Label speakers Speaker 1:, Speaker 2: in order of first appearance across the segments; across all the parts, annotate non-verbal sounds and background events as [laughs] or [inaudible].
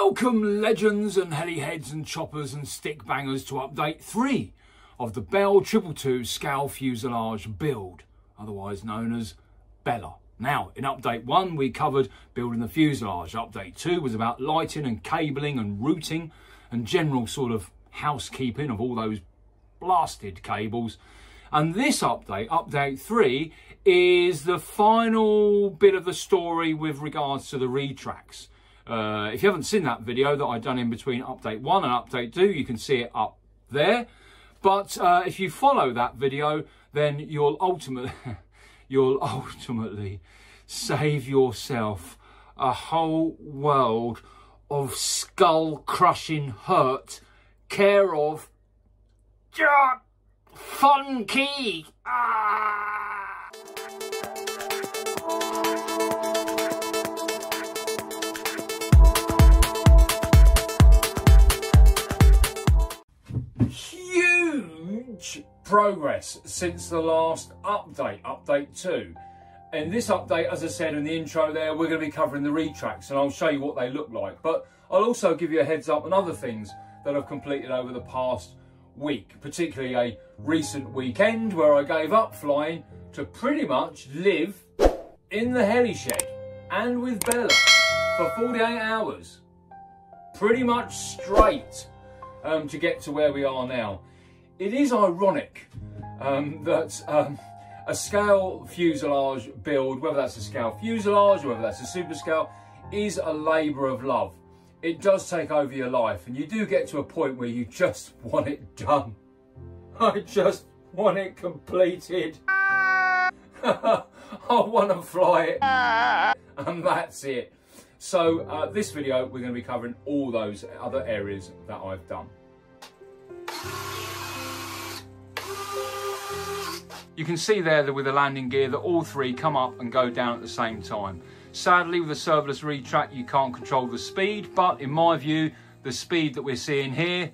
Speaker 1: Welcome, legends and heliheads and choppers and stick bangers, to update three of the Bell 222 scale fuselage build, otherwise known as Bella. Now, in update one, we covered building the fuselage. Update two was about lighting and cabling and routing and general sort of housekeeping of all those blasted cables. And this update, update three, is the final bit of the story with regards to the retracts. Uh, if you haven't seen that video that I've done in between update one and update two, you can see it up there. But uh, if you follow that video, then you'll ultimately, [laughs] you'll ultimately save yourself a whole world of skull crushing hurt care of Funky. Ah! Huge progress since the last update, update two. In this update, as I said in the intro there, we're going to be covering the retracts and I'll show you what they look like. But I'll also give you a heads up on other things that I've completed over the past week, particularly a recent weekend where I gave up flying to pretty much live in the heli shed and with Bella for 48 hours. Pretty much straight um, to get to where we are now. It is ironic um, that um, a scale fuselage build, whether that's a scale fuselage or whether that's a super scale, is a labour of love. It does take over your life and you do get to a point where you just [laughs] want it done. I just want it completed. [laughs] I want to fly it and that's it. So uh, this video, we're going to be covering all those other areas that I've done. You can see there that with the landing gear that all three come up and go down at the same time. Sadly, with the servoless retract, you can't control the speed, but in my view, the speed that we're seeing here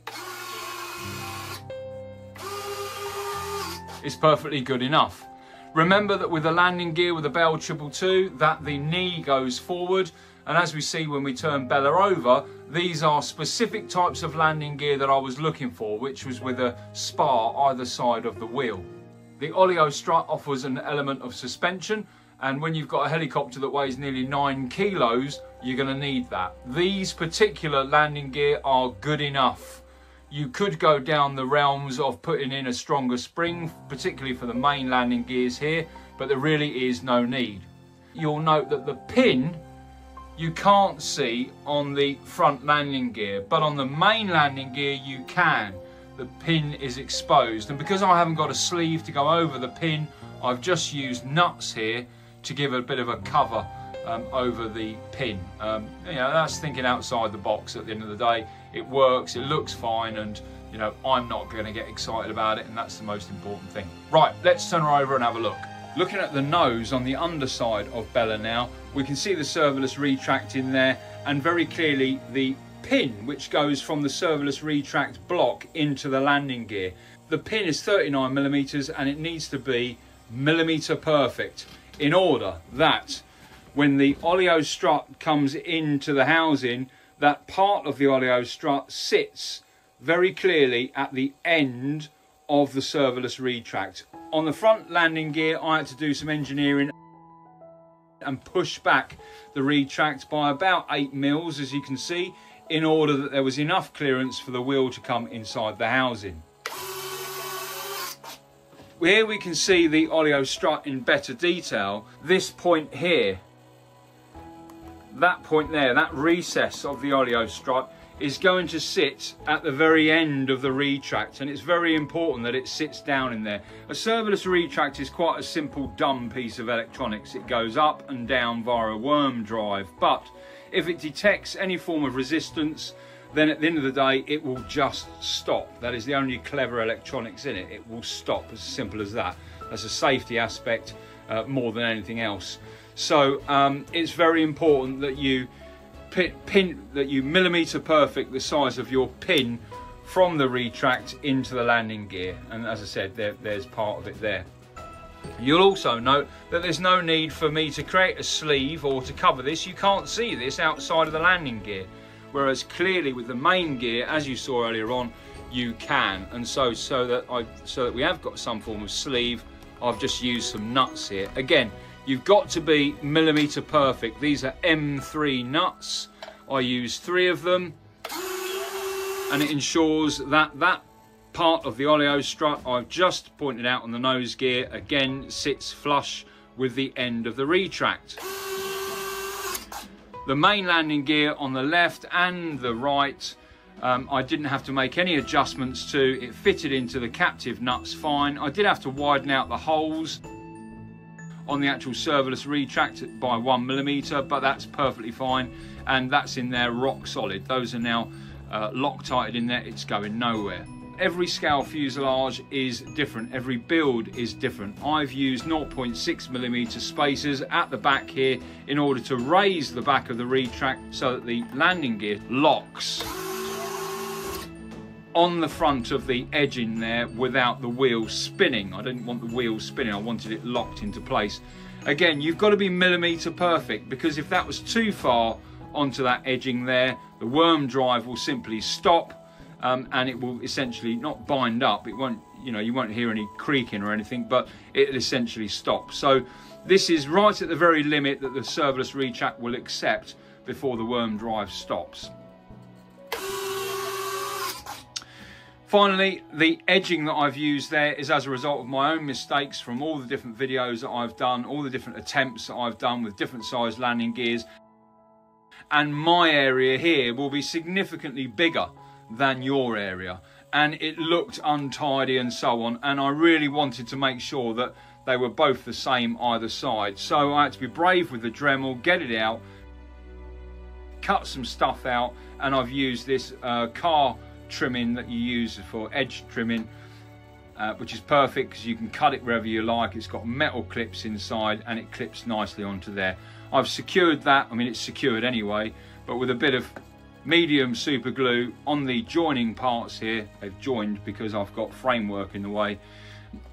Speaker 1: is perfectly good enough. Remember that with the landing gear with the Bell 222, that the knee goes forward and as we see when we turn Bella over, these are specific types of landing gear that I was looking for, which was with a spar either side of the wheel. The oleo strut offers an element of suspension, and when you've got a helicopter that weighs nearly nine kilos, you're gonna need that. These particular landing gear are good enough. You could go down the realms of putting in a stronger spring, particularly for the main landing gears here, but there really is no need. You'll note that the pin you can't see on the front landing gear, but on the main landing gear you can. The pin is exposed, and because I haven't got a sleeve to go over the pin, I've just used nuts here to give a bit of a cover um, over the pin. Um, you know, that's thinking outside the box at the end of the day. It works, it looks fine, and you know, I'm not going to get excited about it, and that's the most important thing. Right, let's turn her over and have a look. Looking at the nose on the underside of Bella now, we can see the servoless retract in there and very clearly the pin which goes from the servoless retract block into the landing gear. The pin is 39 millimeters and it needs to be millimeter perfect in order that when the oleo strut comes into the housing, that part of the oleo strut sits very clearly at the end of the servoless retract. On the front landing gear, I had to do some engineering and push back the retract by about 8 mils, as you can see, in order that there was enough clearance for the wheel to come inside the housing. Here we can see the oleo strut in better detail. This point here, that point there, that recess of the oleo strut is going to sit at the very end of the retract and it's very important that it sits down in there. A servoless retract is quite a simple dumb piece of electronics. It goes up and down via a worm drive but if it detects any form of resistance then at the end of the day it will just stop. That is the only clever electronics in it. It will stop as simple as that. That's a safety aspect uh, more than anything else. So um, it's very important that you pin, pin that you millimeter perfect the size of your pin from the retract into the landing gear and as I said there, there's part of it there. You'll also note that there's no need for me to create a sleeve or to cover this. You can't see this outside of the landing gear. Whereas clearly with the main gear, as you saw earlier on, you can. And so, so that I, so that we have got some form of sleeve, I've just used some nuts here. Again, you've got to be millimeter perfect. These are M3 nuts. I use three of them, and it ensures that that part of the oleo strut I've just pointed out on the nose gear again sits flush with the end of the retract. The main landing gear on the left and the right um, I didn't have to make any adjustments to. It fitted into the captive nuts fine. I did have to widen out the holes on the actual servoless retract by one millimeter, but that's perfectly fine. And that's in there rock solid. Those are now uh, Loctited in there. It's going nowhere. Every scale fuselage is different. Every build is different. I've used 0.6 millimeter spacers at the back here in order to raise the back of the retract so that the landing gear locks on the front of the edging there without the wheel spinning. I didn't want the wheel spinning, I wanted it locked into place. Again, you've got to be millimeter perfect because if that was too far onto that edging there, the worm drive will simply stop um, and it will essentially not bind up. It won't, you know, you won't hear any creaking or anything, but it'll essentially stop. So this is right at the very limit that the servoless retract will accept before the worm drive stops. Finally, the edging that I've used there is as a result of my own mistakes from all the different videos that I've done, all the different attempts that I've done with different size landing gears. And my area here will be significantly bigger than your area. And it looked untidy and so on. And I really wanted to make sure that they were both the same either side. So I had to be brave with the Dremel, get it out, cut some stuff out, and I've used this uh, car trimming that you use for edge trimming uh, which is perfect because you can cut it wherever you like. It's got metal clips inside and it clips nicely onto there. I've secured that. I mean it's secured anyway but with a bit of medium super glue on the joining parts here they've joined because I've got framework in the way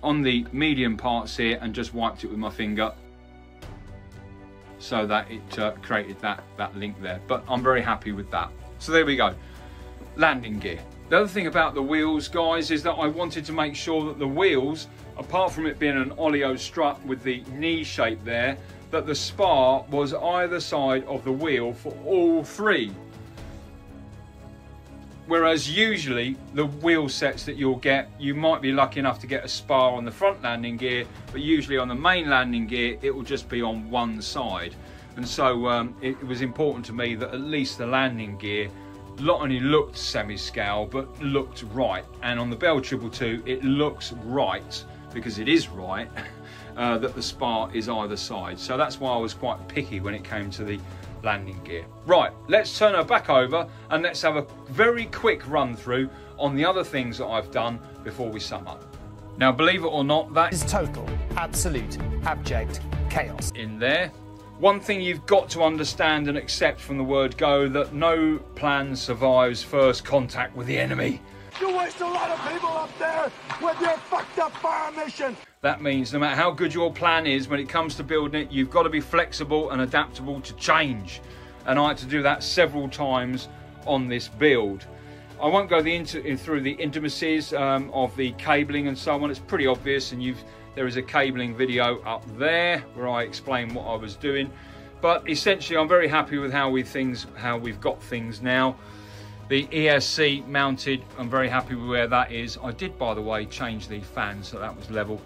Speaker 1: on the medium parts here and just wiped it with my finger so that it uh, created that that link there. But I'm very happy with that. So there we go. Landing gear. The other thing about the wheels, guys, is that I wanted to make sure that the wheels, apart from it being an oleo strut with the knee shape there, that the spar was either side of the wheel for all three. Whereas usually the wheel sets that you'll get, you might be lucky enough to get a spar on the front landing gear, but usually on the main landing gear, it will just be on one side. And so um, it was important to me that at least the landing gear not only looked semi-scale but looked right and on the Bell Triple Two it looks right because it is right [laughs] uh, that the spar is either side so that's why I was quite picky when it came to the landing gear. Right let's turn her back over and let's have a very quick run through on the other things that I've done before we sum up. Now believe it or not that
Speaker 2: is total, absolute, abject chaos.
Speaker 1: In there one thing you've got to understand and accept from the word go that no plan survives first contact with the enemy.
Speaker 3: You waste a lot of people up there with your fucked up fire mission.
Speaker 1: That means no matter how good your plan is, when it comes to building it, you've got to be flexible and adaptable to change. And I had to do that several times on this build. I won't go the through the intimacies um, of the cabling and so on. It's pretty obvious, and you've there is a cabling video up there where I explain what I was doing. But essentially, I'm very happy with how we things how we've got things now. The ESC mounted, I'm very happy with where that is. I did, by the way, change the fan so that was level.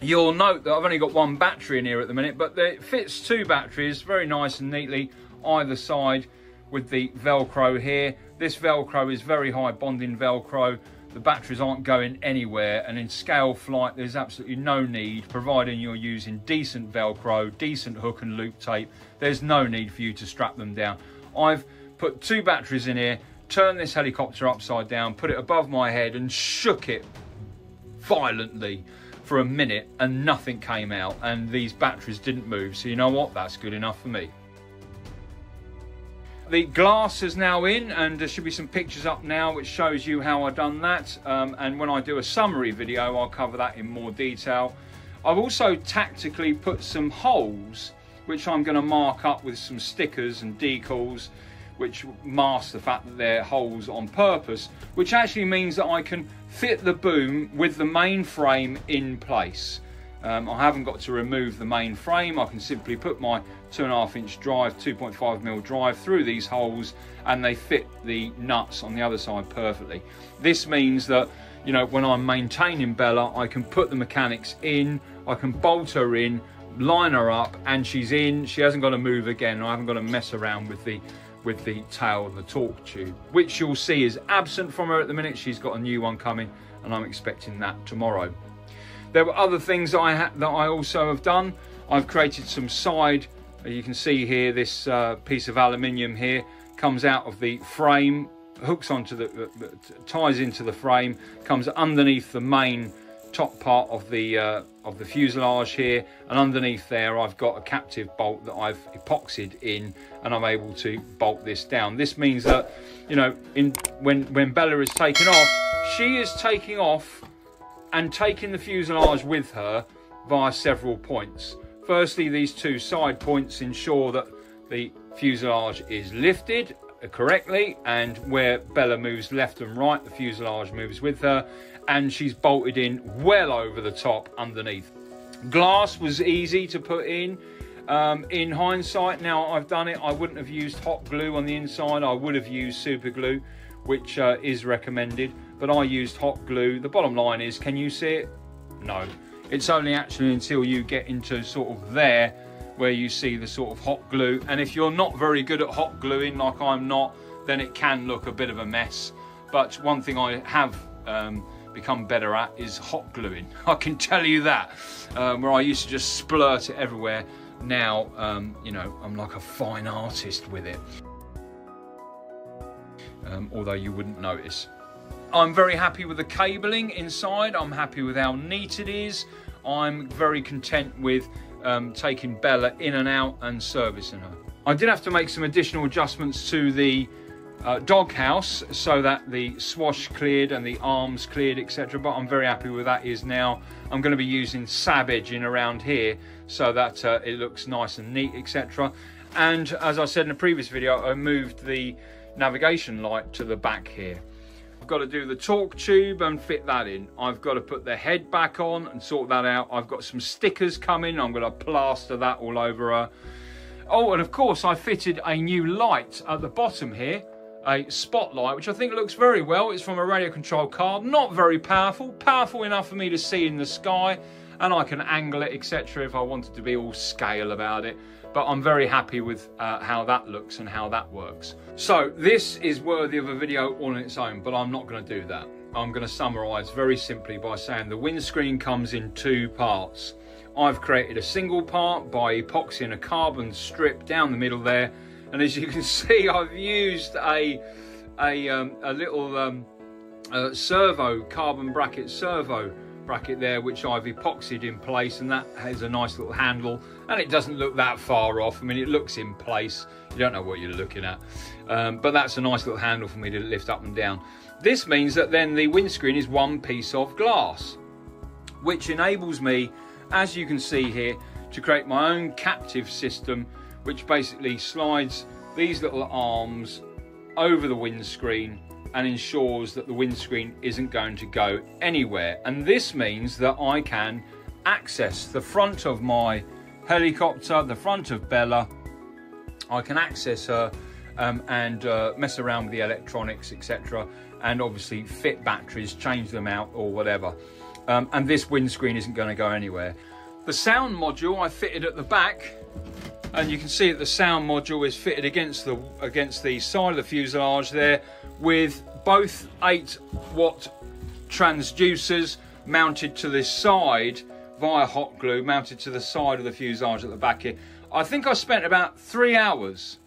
Speaker 1: You'll note that I've only got one battery in here at the minute, but it fits two batteries very nice and neatly either side with the Velcro here. This Velcro is very high bonding Velcro the batteries aren't going anywhere and in scale flight there's absolutely no need providing you're using decent velcro decent hook and loop tape there's no need for you to strap them down. I've put two batteries in here turned this helicopter upside down put it above my head and shook it violently for a minute and nothing came out and these batteries didn't move. So you know what? That's good enough for me the glass is now in and there should be some pictures up now which shows you how I've done that um, and when I do a summary video I'll cover that in more detail. I've also tactically put some holes which I'm going to mark up with some stickers and decals which masks the fact that they're holes on purpose, which actually means that I can fit the boom with the main frame in place. Um, I haven't got to remove the main frame. I can simply put my two and a half inch drive, 2.5 mil drive through these holes and they fit the nuts on the other side perfectly. This means that, you know, when I'm maintaining Bella, I can put the mechanics in, I can bolt her in, line her up and she's in. She hasn't got to move again. I haven't got to mess around with the with the tail and the torque tube, which you'll see is absent from her at the minute. She's got a new one coming and I'm expecting that tomorrow. There were other things that I, that I also have done. I've created some side, you can see here, this uh, piece of aluminium here comes out of the frame, hooks onto the, uh, ties into the frame, comes underneath the main top part of the uh, of the fuselage here and underneath there I've got a captive bolt that I've epoxied in and I'm able to bolt this down. This means that you know in when when Bella is taken off she is taking off and taking the fuselage with her via several points firstly these two side points ensure that the fuselage is lifted correctly and where Bella moves left and right the fuselage moves with her and she's bolted in well over the top underneath. Glass was easy to put in. Um, in hindsight, now I've done it, I wouldn't have used hot glue on the inside. I would have used super glue, which uh, is recommended, but I used hot glue. The bottom line is, can you see it? No. It's only actually until you get into sort of there where you see the sort of hot glue. And if you're not very good at hot gluing, like I'm not, then it can look a bit of a mess. But one thing I have um, become better at is hot gluing. [laughs] I can tell you that. Um, where I used to just splurt it everywhere. Now, um, you know, I'm like a fine artist with it. Um, although you wouldn't notice. I'm very happy with the cabling inside. I'm happy with how neat it is. I'm very content with um, taking Bella in and out and servicing her. I did have to make some additional adjustments to the uh, doghouse so that the swash cleared and the arms cleared etc but I'm very happy with that is now I'm going to be using savage in around here so that uh, it looks nice and neat etc and as I said in a previous video I moved the navigation light to the back here I've got to do the torque tube and fit that in. I've got to put the head back on and sort that out. I've got some stickers coming. I'm going to plaster that all over her. Oh, and of course I fitted a new light at the bottom here a spotlight, which I think looks very well. It's from a radio control car, not very powerful, powerful enough for me to see in the sky, and I can angle it, etc. if I wanted to be all scale about it. But I'm very happy with uh, how that looks and how that works. So this is worthy of a video on its own, but I'm not going to do that. I'm going to summarise very simply by saying the windscreen comes in two parts. I've created a single part by epoxying a carbon strip down the middle there and as you can [laughs] see I've used a a, um, a little um, uh, servo carbon bracket servo bracket there which I've epoxied in place and that has a nice little handle. And it doesn't look that far off. I mean it looks in place. You don't know what you're looking at. Um, but that's a nice little handle for me to lift up and down. This means that then the windscreen is one piece of glass which enables me as you can see here to create my own captive system which basically slides these little arms over the windscreen and ensures that the windscreen isn't going to go anywhere. And this means that I can access the front of my helicopter, the front of Bella. I can access her um, and uh, mess around with the electronics, etc. And obviously fit batteries, change them out or whatever. Um, and this windscreen isn't going to go anywhere. The sound module I fitted at the back and you can see that the sound module is fitted against the against the side of the fuselage there with both 8 watt transducers mounted to this side via hot glue mounted to the side of the fuselage at the back here. I think I spent about three hours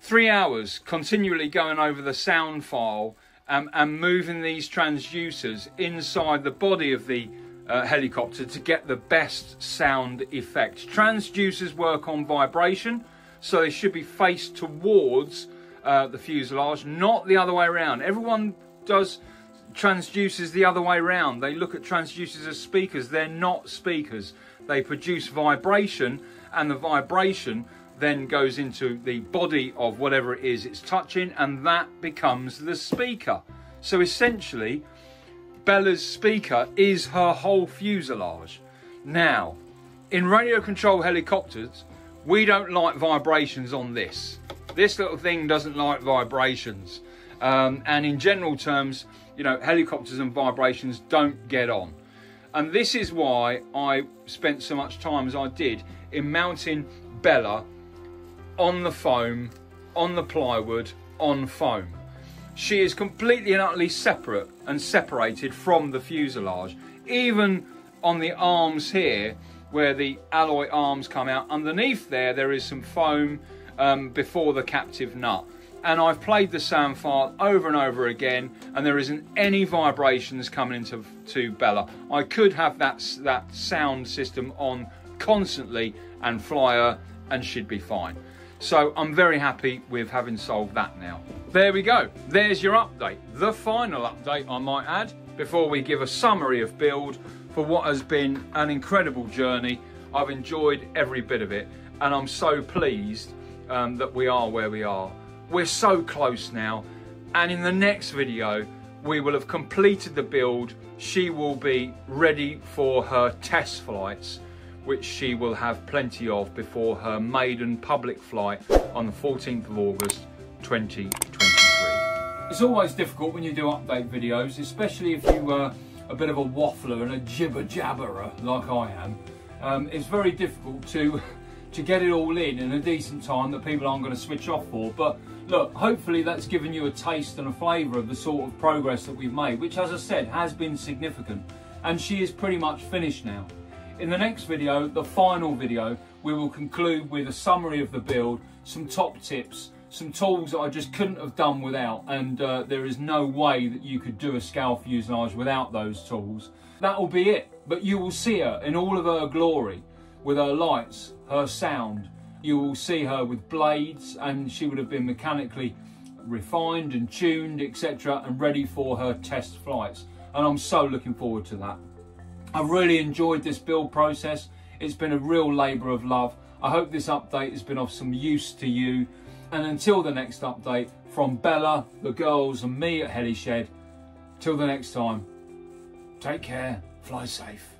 Speaker 1: three hours continually going over the sound file um, and moving these transducers inside the body of the uh, helicopter to get the best sound effect. Transducers work on vibration, so they should be faced towards uh, the fuselage, not the other way around. Everyone does transducers the other way around. They look at transducers as speakers. They're not speakers. They produce vibration, and the vibration then goes into the body of whatever it is it's touching, and that becomes the speaker. So essentially, Bella's speaker is her whole fuselage. Now, in radio control helicopters, we don't like vibrations on this. This little thing doesn't like vibrations. Um, and in general terms, you know, helicopters and vibrations don't get on. And this is why I spent so much time as I did in mounting Bella on the foam, on the plywood, on foam. She is completely and utterly separate and separated from the fuselage. Even on the arms here, where the alloy arms come out, underneath there, there is some foam um, before the captive nut and I've played the sound file over and over again and there isn't any vibrations coming into to Bella. I could have that, that sound system on constantly and fly her and she'd be fine. So I'm very happy with having solved that now. There we go. There's your update. The final update I might add before we give a summary of build for what has been an incredible journey. I've enjoyed every bit of it and I'm so pleased um, that we are where we are. We're so close now. And in the next video, we will have completed the build. She will be ready for her test flights, which she will have plenty of before her maiden public flight on the 14th of August 2023. It's always difficult when you do update videos, especially if you are a bit of a waffler and a jibber jabberer like I am. Um, it's very difficult to [laughs] to get it all in in a decent time that people aren't going to switch off for. But look, hopefully that's given you a taste and a flavour of the sort of progress that we've made, which as I said, has been significant. And she is pretty much finished now. In the next video, the final video, we will conclude with a summary of the build, some top tips, some tools that I just couldn't have done without, and uh, there is no way that you could do a scale fuselage without those tools. That will be it, but you will see her in all of her glory with her lights, her sound. You will see her with blades and she would have been mechanically refined and tuned, etc., and ready for her test flights. And I'm so looking forward to that. I've really enjoyed this build process. It's been a real labour of love. I hope this update has been of some use to you. And until the next update, from Bella, the girls, and me at Helished, till the next time, take care, fly safe.